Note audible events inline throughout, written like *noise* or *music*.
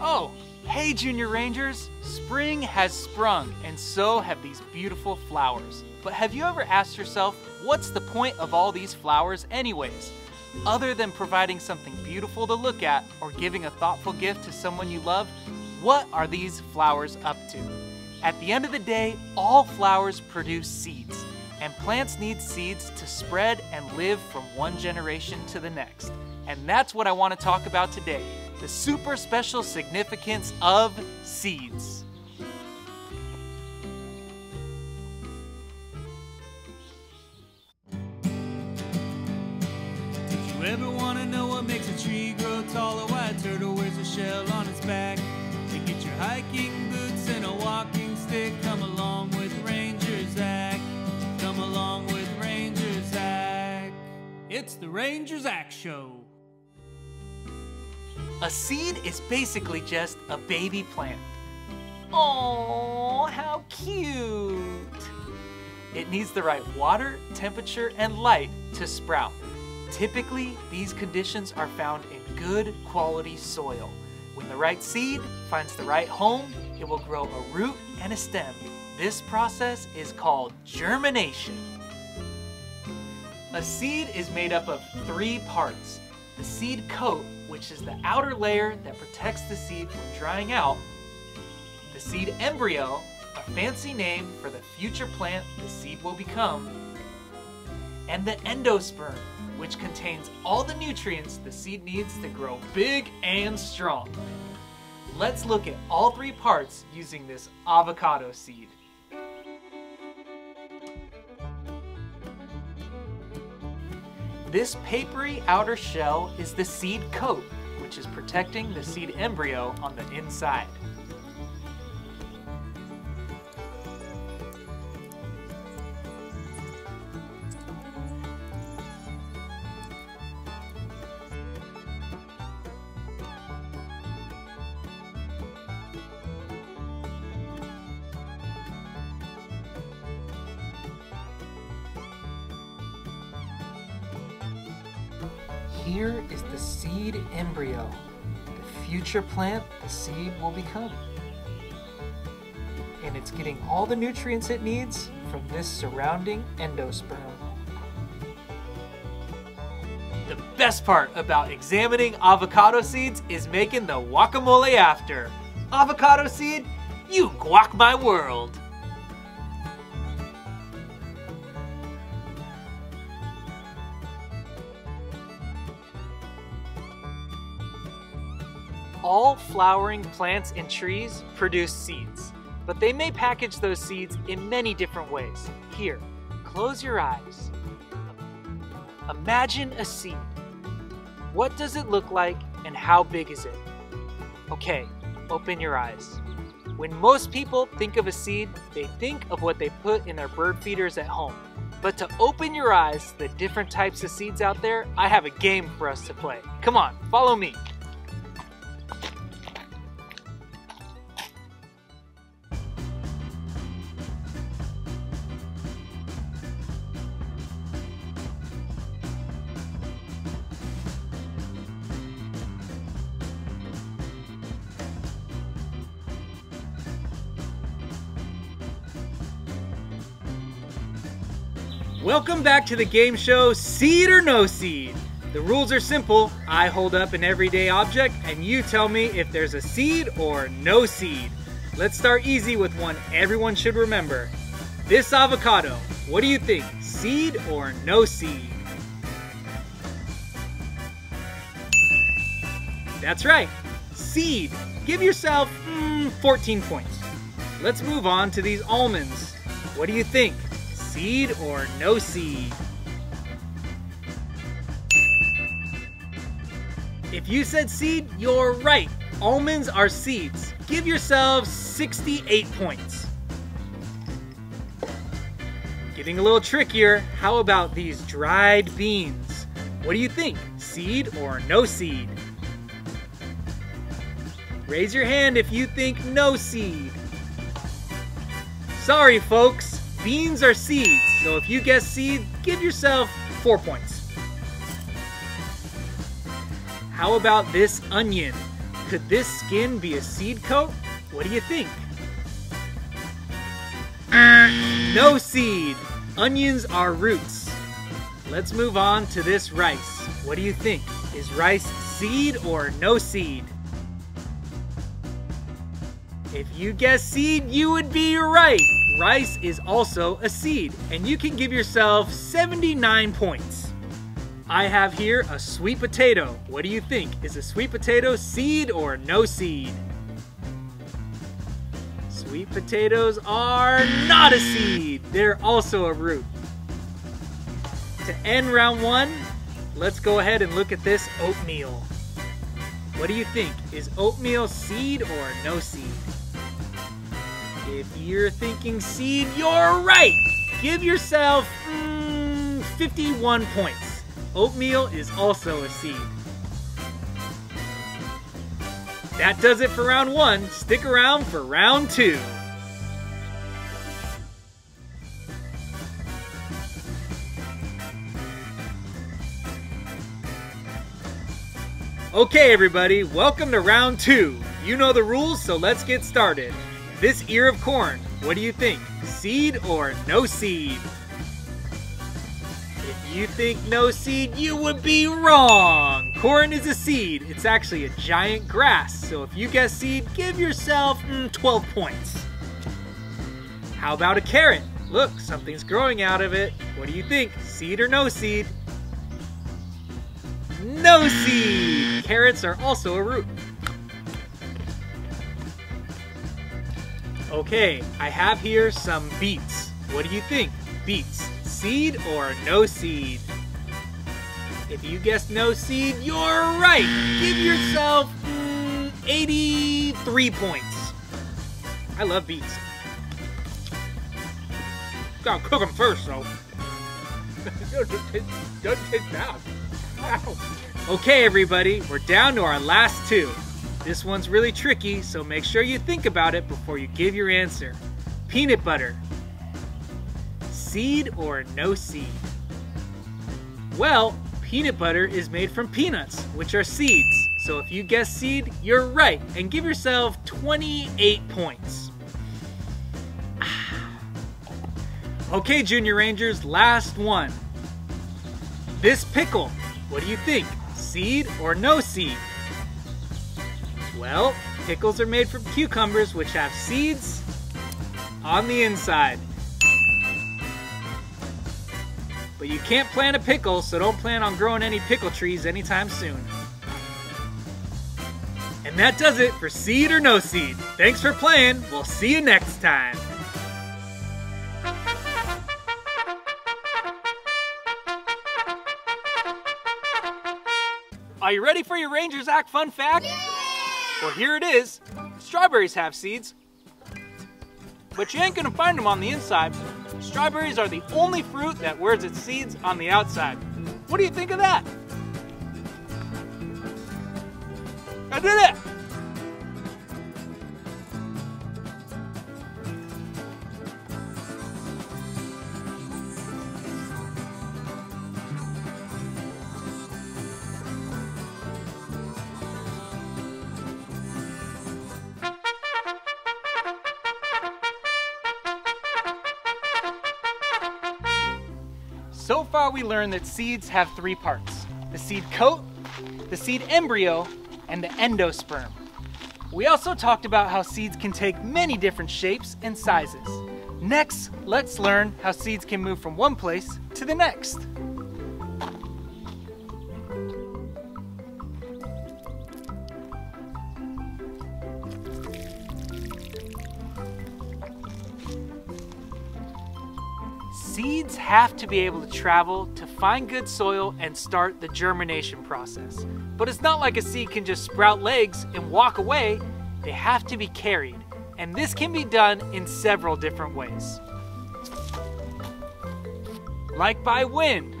Oh, hey, Junior Rangers! Spring has sprung, and so have these beautiful flowers. But have you ever asked yourself, what's the point of all these flowers, anyways? Other than providing something beautiful to look at or giving a thoughtful gift to someone you love, what are these flowers up to? At the end of the day, all flowers produce seeds, and plants need seeds to spread and live from one generation to the next. And that's what I want to talk about today the super special significance of seeds. You ever want to know what makes a tree grow turtle wears a shell on its back. Your hiking boots and a walking stick. Come along with Ranger Zak. Come along with Ranger Zak. It's the Ranger Zak Show. A seed is basically just a baby plant. Oh, how cute! It needs the right water, temperature, and light to sprout. Typically, these conditions are found in good quality soil. When the right seed finds the right home, it will grow a root and a stem. This process is called germination. A seed is made up of three parts. The seed coat, which is the outer layer that protects the seed from drying out. The seed embryo, a fancy name for the future plant the seed will become. And the endosperm, which contains all the nutrients the seed needs to grow big and strong. Let's look at all three parts using this avocado seed. This papery outer shell is the seed coat, which is protecting the seed embryo on the inside. Here is the seed embryo, the future plant the seed will become. And it's getting all the nutrients it needs from this surrounding endosperm. The best part about examining avocado seeds is making the guacamole after. Avocado seed, you guac my world! All flowering plants and trees produce seeds, but they may package those seeds in many different ways. Here, close your eyes. Imagine a seed. What does it look like and how big is it? Okay, open your eyes. When most people think of a seed, they think of what they put in their bird feeders at home. But to open your eyes to the different types of seeds out there, I have a game for us to play. Come on, follow me. Welcome back to the game show Seed or No Seed. The rules are simple. I hold up an everyday object and you tell me if there's a seed or no seed. Let's start easy with one everyone should remember. This avocado, what do you think? Seed or no seed? That's right, seed. Give yourself mm, 14 points. Let's move on to these almonds. What do you think? Seed or no seed? If you said seed, you're right. Almonds are seeds. Give yourselves 68 points. Getting a little trickier, how about these dried beans? What do you think? Seed or no seed? Raise your hand if you think no seed. Sorry, folks. Beans are seeds, so if you guess seed, give yourself four points. How about this onion? Could this skin be a seed coat? What do you think? No seed. Onions are roots. Let's move on to this rice. What do you think? Is rice seed or no seed? If you guess seed, you would be right. Rice is also a seed, and you can give yourself 79 points. I have here a sweet potato. What do you think? Is a sweet potato seed or no seed? Sweet potatoes are not a seed. They're also a root. To end round one, let's go ahead and look at this oatmeal. What do you think? Is oatmeal seed or no seed? If you're thinking seed, you're right! Give yourself mm, 51 points. Oatmeal is also a seed. That does it for round one. Stick around for round two. Okay, everybody, welcome to round two. You know the rules, so let's get started. This ear of corn, what do you think? Seed or no seed? If you think no seed, you would be wrong. Corn is a seed. It's actually a giant grass. So if you guess seed, give yourself mm, 12 points. How about a carrot? Look, something's growing out of it. What do you think? Seed or no seed? No seed! Carrots are also a root. Okay, I have here some beets. What do you think? Beets, seed or no seed? If you guessed no seed, you're right. Give yourself mm, 83 points. I love beets. Gotta cook them first, though. *laughs* doesn't. Okay, everybody, we're down to our last two. This one's really tricky, so make sure you think about it before you give your answer. Peanut butter. Seed or no seed? Well, peanut butter is made from peanuts, which are seeds. So if you guess seed, you're right, and give yourself 28 points. *sighs* Okay, Junior Rangers, last one. This pickle, what do you think? Seed or no seed? Well, pickles are made from cucumbers, which have seeds on the inside. But you can't plant a pickle, so don't plan on growing any pickle trees anytime soon. And that does it for Seed or No Seed. Thanks for playing. We'll see you next time. Are you ready for your Ranger Zak fun fact? Well, here it is. Strawberries have seeds, but you ain't gonna find them on the inside. Strawberries are the only fruit that wears its seeds on the outside. What do you think of that? I did it! We learned that seeds have three parts. The seed coat, the seed embryo, and the endosperm. We also talked about how seeds can take many different shapes and sizes. Next, let's learn how seeds can move from one place to the next. Have to be able to travel to find good soil and start the germination process. But it's not like a seed can just sprout legs and walk away. They have to be carried. And this can be done in several different ways. Like by wind.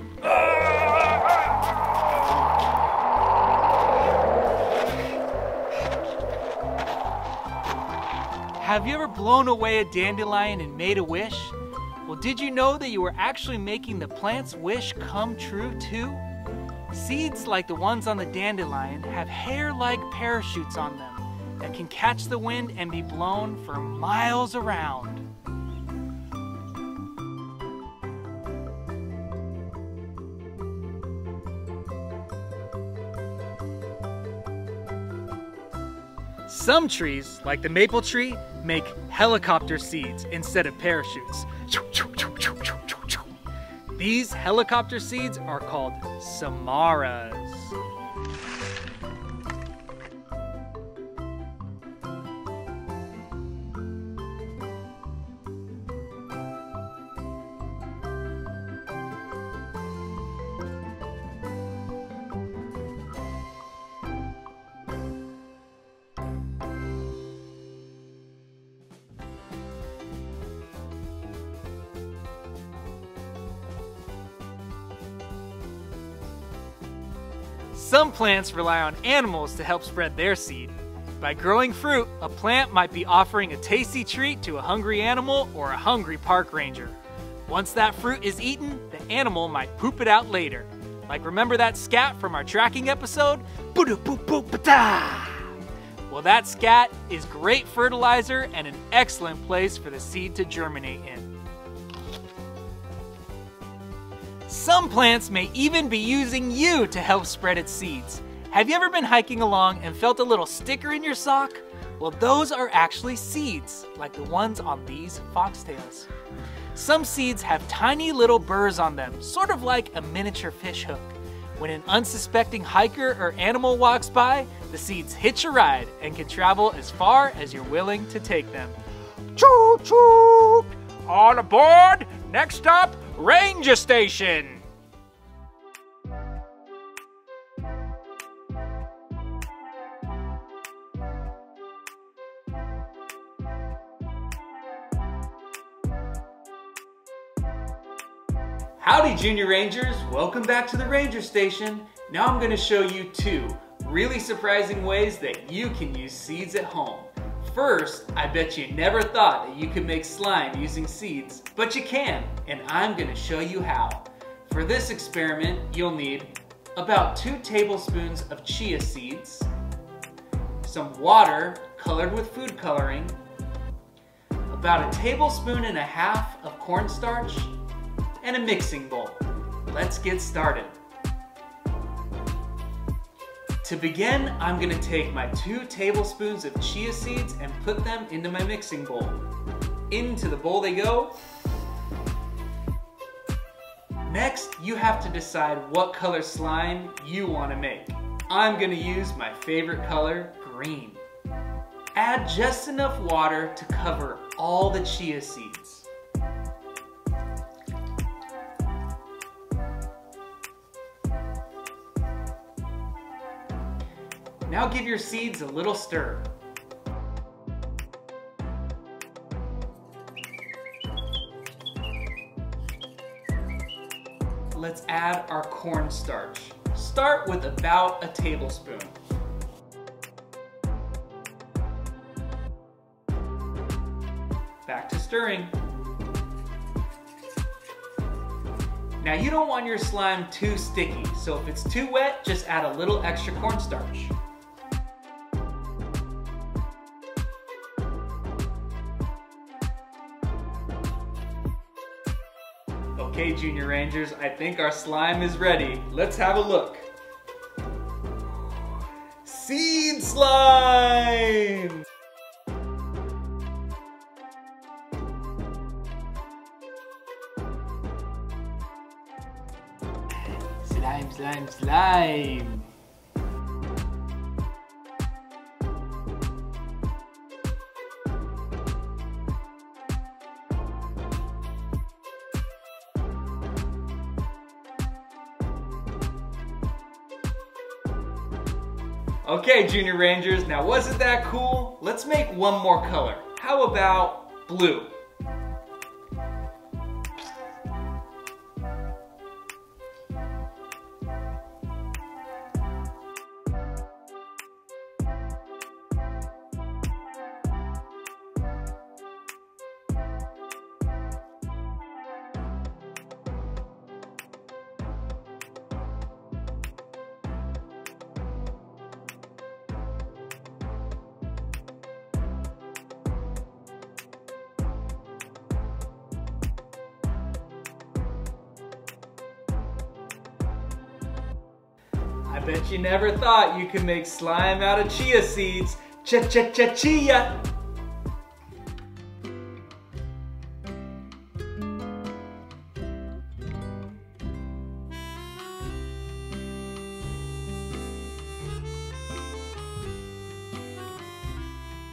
Have you ever blown away a dandelion and made a wish? Well, did you know that you were actually making the plant's wish come true too? Seeds like the ones on the dandelion have hair like parachutes on them that can catch the wind and be blown for miles around. Some trees, like the maple tree, make helicopter seeds instead of parachutes. These helicopter seeds are called samaras. Some plants rely on animals to help spread their seed. By growing fruit, a plant might be offering a tasty treat to a hungry animal or a hungry park ranger. Once that fruit is eaten, the animal might poop it out later. Like remember that scat from our tracking episode? Well, that scat is great fertilizer and an excellent place for the seed to germinate in. Some plants may even be using you to help spread its seeds. Have you ever been hiking along and felt a little sticker in your sock? Well, those are actually seeds, like the ones on these foxtails. Some seeds have tiny little burrs on them, sort of like a miniature fish hook. When an unsuspecting hiker or animal walks by, the seeds hitch a ride and can travel as far as you're willing to take them. Choo choo! All aboard! Next up, Ranger Station! Howdy Junior Rangers, welcome back to the Ranger Station. Now I'm gonna show you two really surprising ways that you can use seeds at home. First, I bet you never thought that you could make slime using seeds, but you can, and I'm gonna show you how. For this experiment, you'll need about two tablespoons of chia seeds, some water colored with food coloring, about a tablespoon and a half of cornstarch, and a mixing bowl. Let's get started. To begin, I'm gonna take my two tablespoons of chia seeds and put them into my mixing bowl. Into the bowl they go. Next, you have to decide what color slime you wanna make. I'm gonna use my favorite color, green. Add just enough water to cover all the chia seeds. Now give your seeds a little stir. Let's add our cornstarch. Start with about a tablespoon. Back to stirring. Now you don't want your slime too sticky, so if it's too wet, just add a little extra cornstarch. Junior Rangers, I think our slime is ready. Let's have a look. Seed slime! Slime, slime, slime! Okay, Junior Rangers, now wasn't that cool? Let's make one more color. How about blue? Bet you never thought you could make slime out of chia seeds. Cha-cha-cha-chia!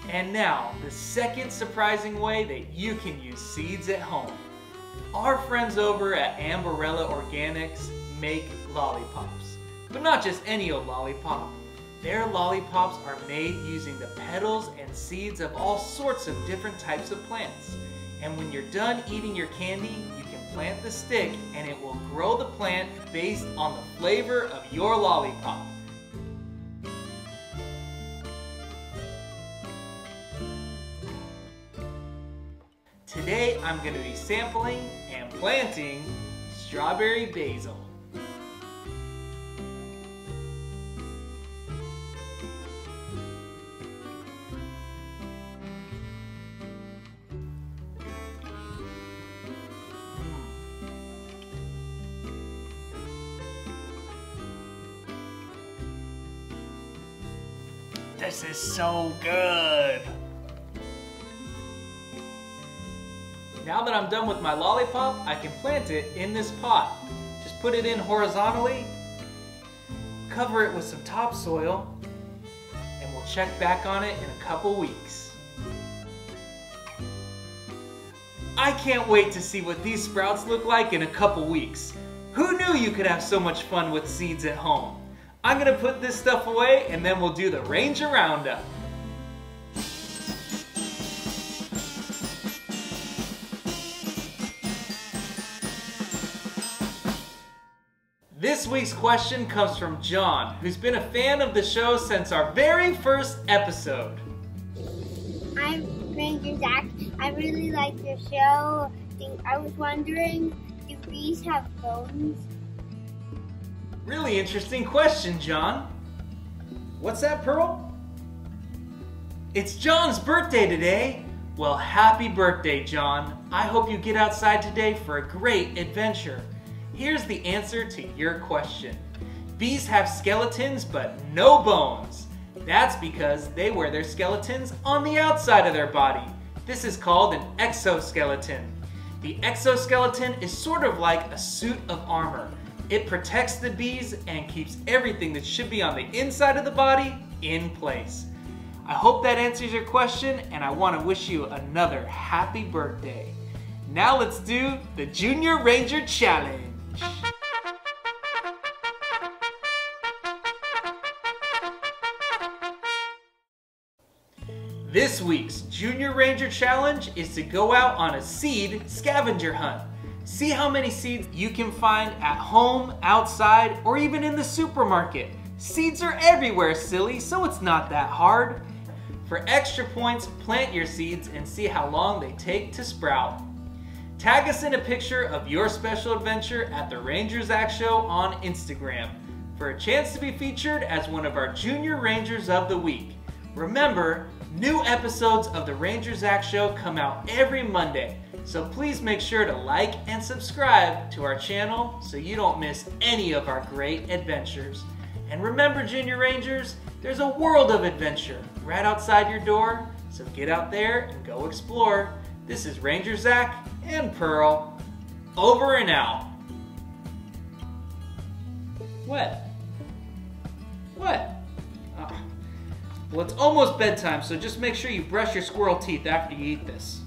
And now, the second surprising way that you can use seeds at home. Our friends over at Amborella Organics make lollipops. But not just any old lollipop. Their lollipops are made using the petals and seeds of all sorts of different types of plants. And when you're done eating your candy, you can plant the stick and it will grow the plant based on the flavor of your lollipop. Today I'm going to be sampling and planting strawberry basil. This is so good. Now that I'm done with my lollipop, I can plant it in this pot. Just put it in horizontally, cover it with some topsoil, and we'll check back on it in a couple weeks. I can't wait to see what these sprouts look like in a couple weeks. Who knew you could have so much fun with seeds at home? I'm gonna put this stuff away and then we'll do the Ranger Roundup. This week's question comes from John, who's been a fan of the show since our very first episode. I'm Ranger Zak. I really like your show. I was wondering, do bees have bones? Really interesting question, John. What's that, Pearl? It's John's birthday today. Well, happy birthday, John. I hope you get outside today for a great adventure. Here's the answer to your question. Bees have skeletons, but no bones. That's because they wear their skeletons on the outside of their body. This is called an exoskeleton. The exoskeleton is sort of like a suit of armor. It protects the bees and keeps everything that should be on the inside of the body in place. I hope that answers your question and I want to wish you another happy birthday. Now let's do the Junior Ranger Challenge. This week's Junior Ranger Challenge is to go out on a seed scavenger hunt. See how many seeds you can find at home, outside, or even in the supermarket. Seeds are everywhere, silly, so it's not that hard. For extra points, plant your seeds and see how long they take to sprout. Tag us in a picture of your special adventure at the Rangers Zak Show on Instagram for a chance to be featured as one of our Junior Rangers of the Week. Remember, new episodes of the Rangers Zak Show come out every Monday, so please make sure to like and subscribe to our channel so you don't miss any of our great adventures. And remember, Junior Rangers, there's a world of adventure right outside your door, so get out there and go explore. This is Ranger Zak and Pearl. Over and out. What? What? Oh. Well, it's almost bedtime, so just make sure you brush your squirrel teeth after you eat this.